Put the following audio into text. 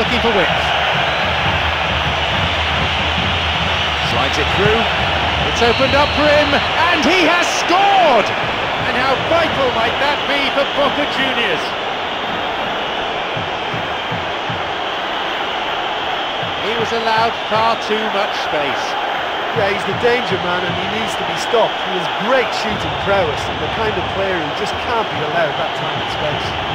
looking for width. Slides it through. It's opened up for him, and he has scored! And how vital might that be for Boca Juniors? He was allowed far too much space. Yeah, he's the danger man and he needs to be stopped. He has great shooting prowess and the kind of player who just can't be allowed that time and space.